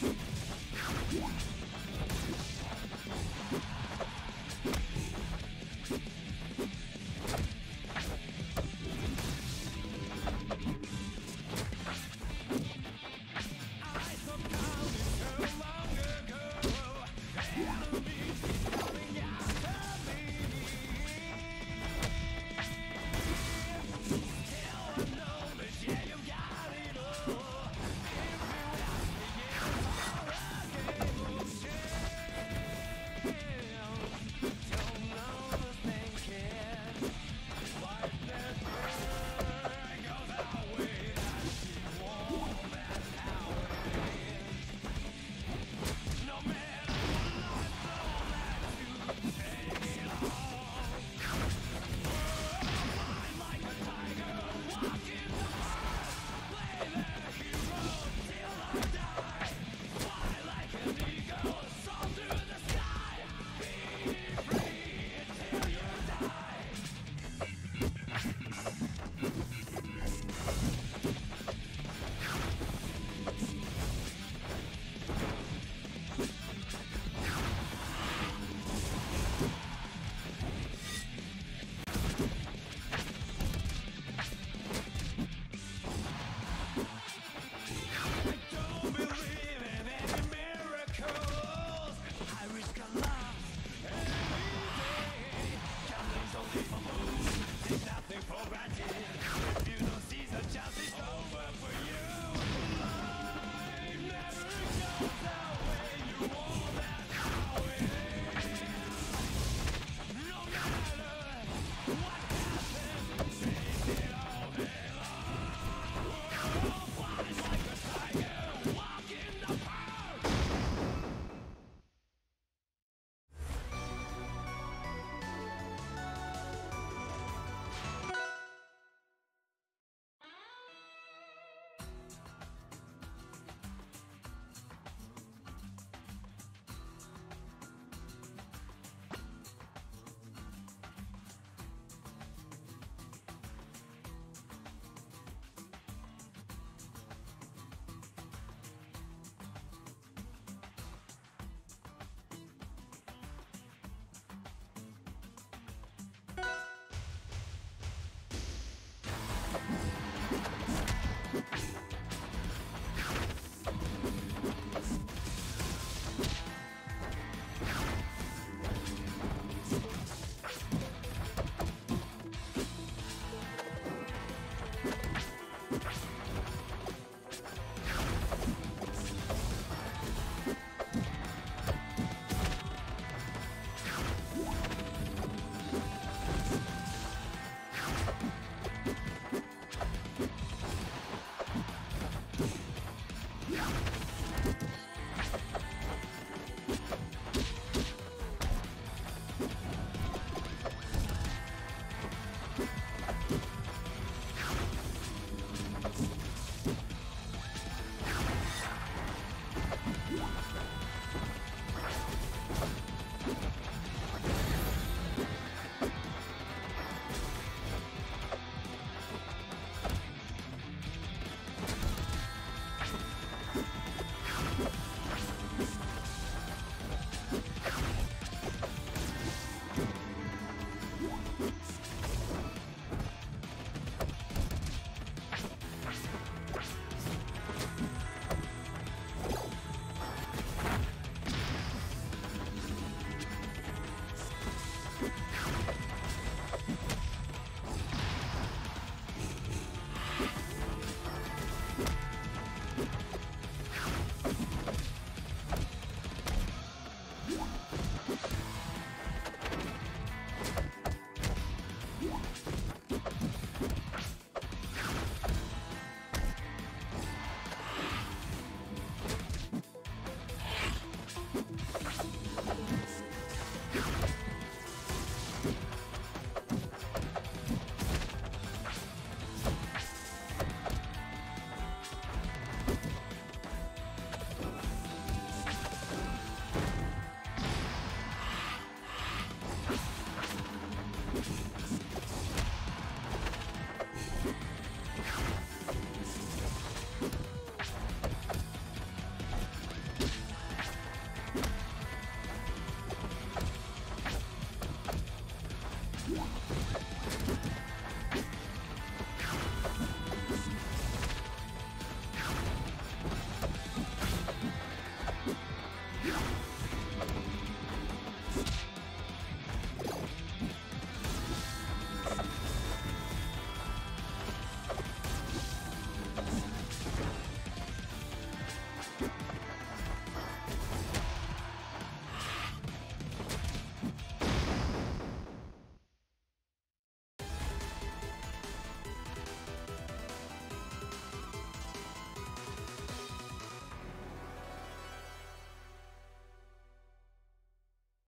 Let's go.